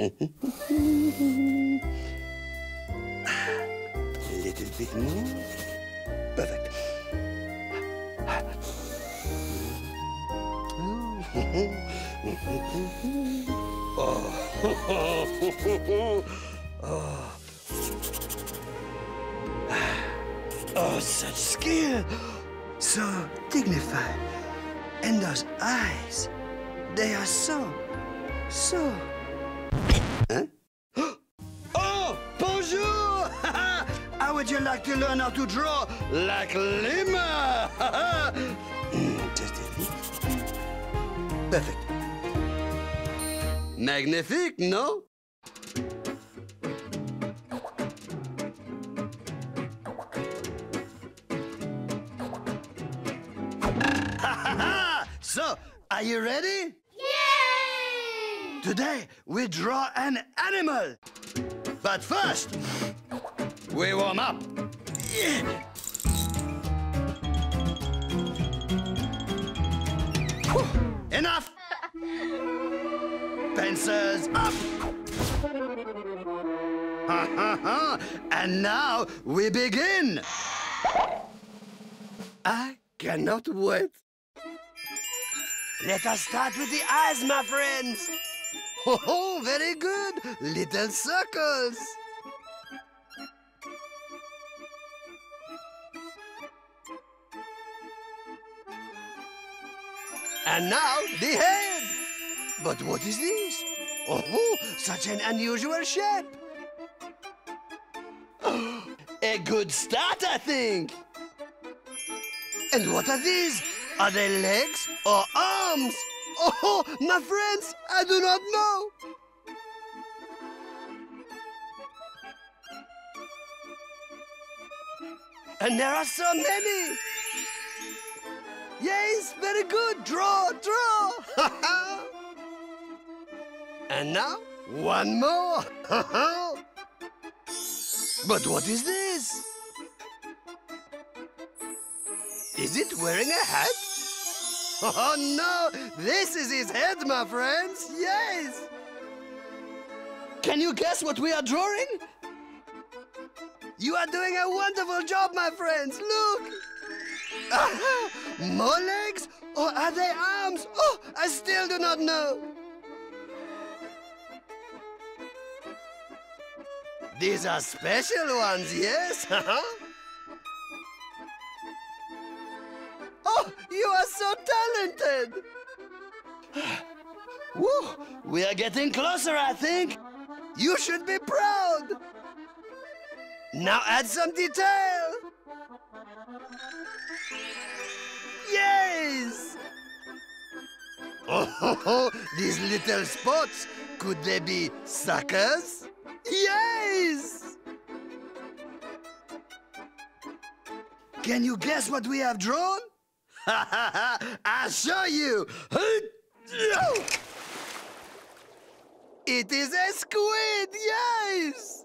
Little bit more. Perfect. Oh. oh. Oh, such skill. So dignified. And those eyes, they are so, so. Huh? Oh, bonjour! how would you like to learn how to draw like Lemur? Perfect. Magnifique, no? so, are you ready? Today, we draw an animal. But first, we warm up. Enough! Pencils up! and now we begin! I cannot wait. Let us start with the eyes, my friends. Oh, very good. Little circles. And now the head. But what is this? Oh, such an unusual shape. A good start, I think. And what are these? Are they legs or arms? Oh, my friends, I do not know. And there are so many. Yes, very good. Draw, draw. and now, one more. but what is this? Is it wearing a hat? Oh no! This is his head, my friends! Yes! Can you guess what we are drawing? You are doing a wonderful job, my friends! Look! More legs? Or are they arms? Oh, I still do not know! These are special ones, yes? Uh-huh. You are so talented! Woo, we are getting closer, I think. You should be proud. Now add some detail. Yes! Oh, ho, ho. these little spots, could they be suckers? Yes! Can you guess what we have drawn? I'll show you. It is a squid, yes!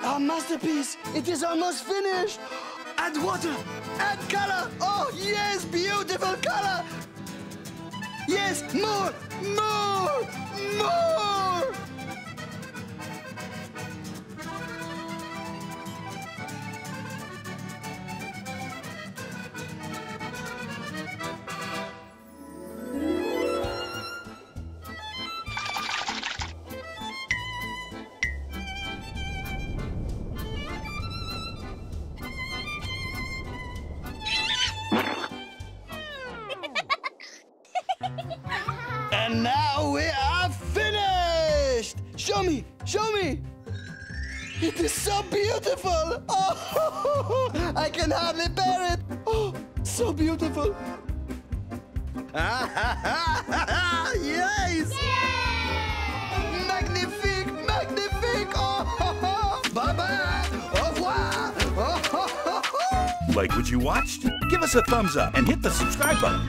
Our masterpiece, it is almost finished. Add water, add color. Oh, yes, beautiful color. Yes, more, more, more. And now we are finished! Show me! Show me! It is so beautiful! Oh, I can hardly bear it! Oh, so beautiful! yes! Yay! Magnifique! Magnifique! Oh, bye-bye! Au revoir! Oh, Like what you watched? Give us a thumbs up and hit the subscribe button.